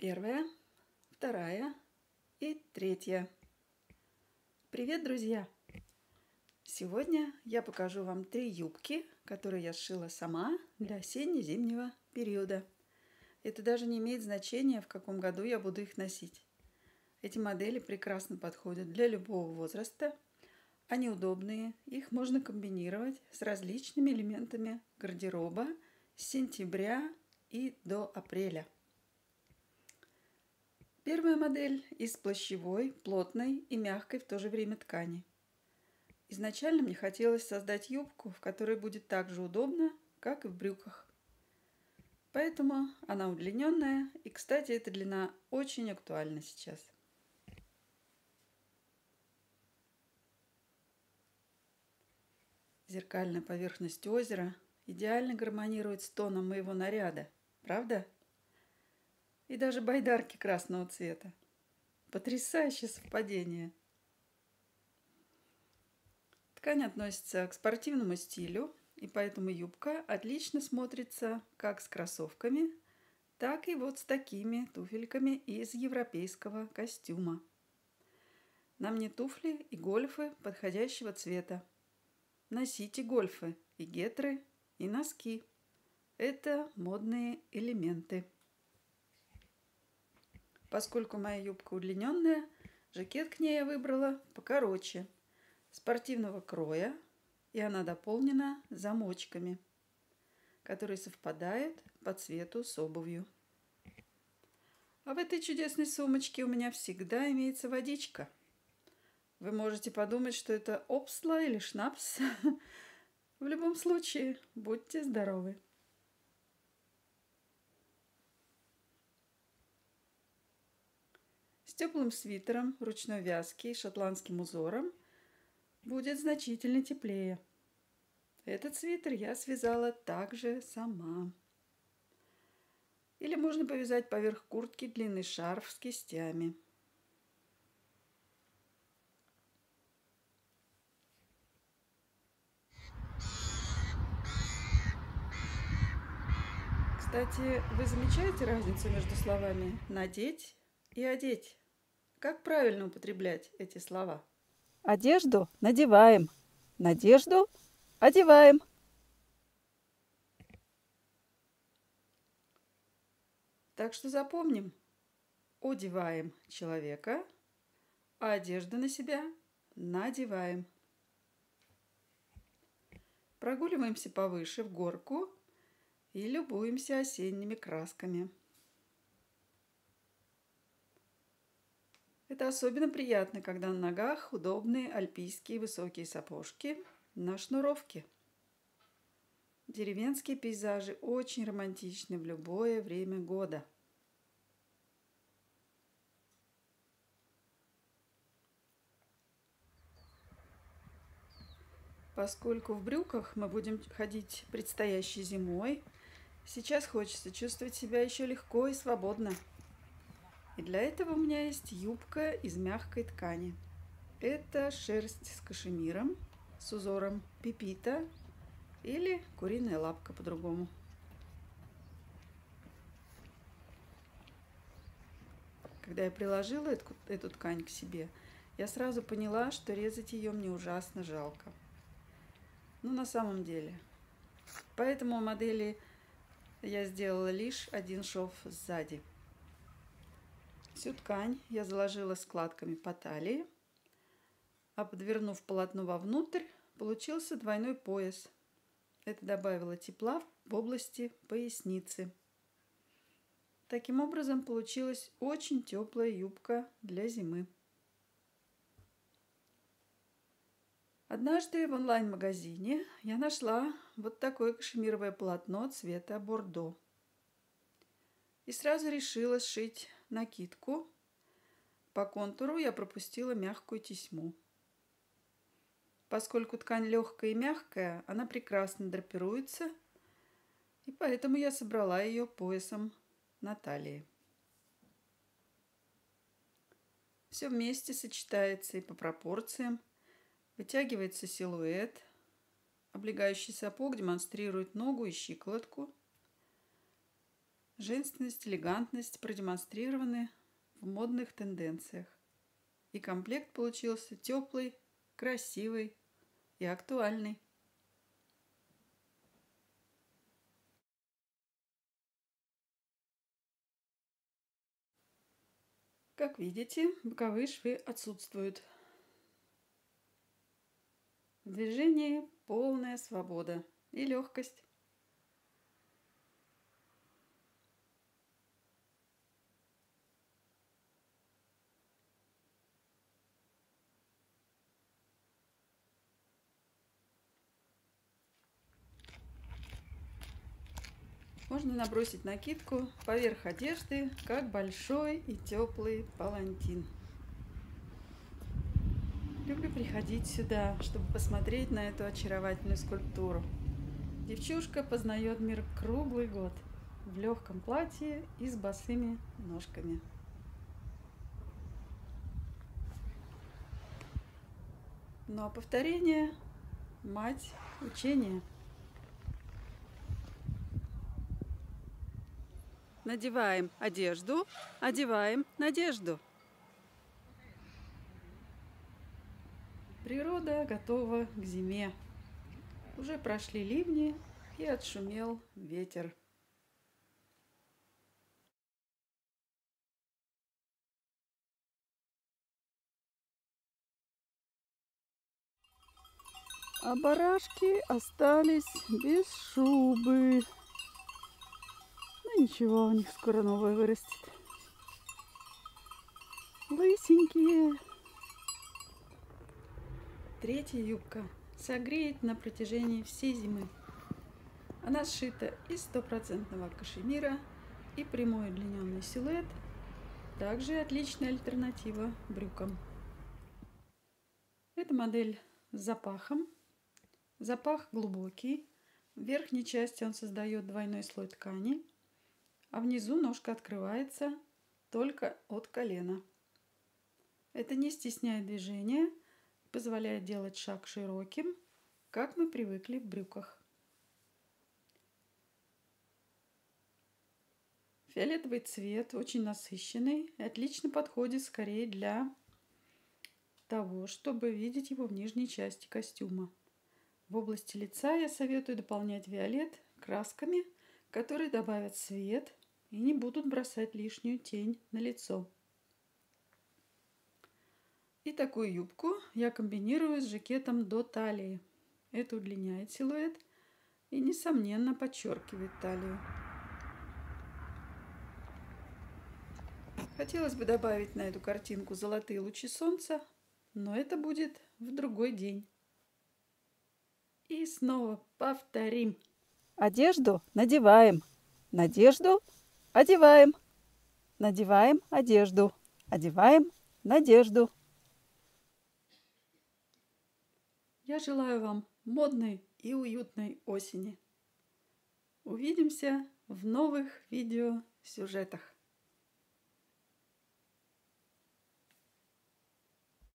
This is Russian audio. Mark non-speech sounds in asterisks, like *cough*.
Первая, вторая и третья. Привет, друзья! Сегодня я покажу вам три юбки, которые я сшила сама для осенне-зимнего периода. Это даже не имеет значения, в каком году я буду их носить. Эти модели прекрасно подходят для любого возраста. Они удобные, их можно комбинировать с различными элементами гардероба с сентября и до апреля. Первая модель из плащевой, плотной и мягкой в то же время ткани. Изначально мне хотелось создать юбку, в которой будет так же удобно, как и в брюках. Поэтому она удлиненная, и, кстати, эта длина очень актуальна сейчас. Зеркальная поверхность озера идеально гармонирует с тоном моего наряда, правда? И даже байдарки красного цвета. Потрясающее совпадение. Ткань относится к спортивному стилю, и поэтому юбка отлично смотрится как с кроссовками, так и вот с такими туфельками из европейского костюма. На мне туфли и гольфы подходящего цвета. Носите гольфы и гетры, и носки. Это модные элементы. Поскольку моя юбка удлиненная, жакет к ней я выбрала покороче, спортивного кроя, и она дополнена замочками, которые совпадают по цвету с обувью. А в этой чудесной сумочке у меня всегда имеется водичка. Вы можете подумать, что это обсла или шнапс. *laughs* В любом случае, будьте здоровы. Теплым свитером ручной вязки и шотландским узором будет значительно теплее. Этот свитер я связала также сама. Или можно повязать поверх куртки длинный шарф с кистями. Кстати, вы замечаете разницу между словами «надеть» и «одеть»? Как правильно употреблять эти слова? Одежду надеваем, надежду одеваем. Так что запомним, одеваем человека, а одежду на себя надеваем. Прогуливаемся повыше в горку и любуемся осенними красками. Это особенно приятно, когда на ногах удобные альпийские высокие сапожки на шнуровке. Деревенские пейзажи очень романтичны в любое время года. Поскольку в брюках мы будем ходить предстоящей зимой, сейчас хочется чувствовать себя еще легко и свободно. И для этого у меня есть юбка из мягкой ткани. Это шерсть с кашемиром, с узором пипита или куриная лапка по-другому. Когда я приложила эту, эту ткань к себе, я сразу поняла, что резать ее мне ужасно жалко. Ну, на самом деле. Поэтому модели я сделала лишь один шов сзади. Всю ткань я заложила складками по талии, а подвернув полотно вовнутрь, получился двойной пояс. Это добавило тепла в области поясницы. Таким образом получилась очень теплая юбка для зимы. Однажды в онлайн-магазине я нашла вот такое кашемировое полотно цвета бордо. И сразу решила сшить накидку. По контуру я пропустила мягкую тесьму. Поскольку ткань легкая и мягкая, она прекрасно драпируется, и поэтому я собрала ее поясом на талии. Все вместе сочетается и по пропорциям. Вытягивается силуэт. Облегающий сапог демонстрирует ногу и щиколотку. Женственность, элегантность продемонстрированы в модных тенденциях. И комплект получился теплый, красивый и актуальный. Как видите, боковые швы отсутствуют. В движении полная свобода и легкость. Можно набросить накидку поверх одежды, как большой и теплый палантин. Люблю приходить сюда, чтобы посмотреть на эту очаровательную скульптуру. Девчушка познает мир круглый год в легком платье и с босыми ножками. Ну а повторение – мать учения. Надеваем одежду, одеваем надежду. Природа готова к зиме. Уже прошли ливни и отшумел ветер. А барашки остались без шубы. Ничего, у них скоро новое вырастет. Лысенькие. Третья юбка согреет на протяжении всей зимы. Она сшита из стопроцентного кашемира и прямой удлиненный силуэт. Также отличная альтернатива брюкам. Это модель с запахом. Запах глубокий. В верхней части он создает двойной слой ткани – а внизу ножка открывается только от колена. Это не стесняет движения, позволяет делать шаг широким, как мы привыкли в брюках. Фиолетовый цвет очень насыщенный отлично подходит скорее для того, чтобы видеть его в нижней части костюма. В области лица я советую дополнять виолет красками, которые добавят свет и не будут бросать лишнюю тень на лицо. И такую юбку я комбинирую с жакетом до талии. Это удлиняет силуэт и, несомненно, подчеркивает талию. Хотелось бы добавить на эту картинку золотые лучи солнца, но это будет в другой день. И снова повторим. Одежду надеваем. Надежду Одеваем. Надеваем одежду. Одеваем надежду. Я желаю вам модной и уютной осени. Увидимся в новых видеосюжетах.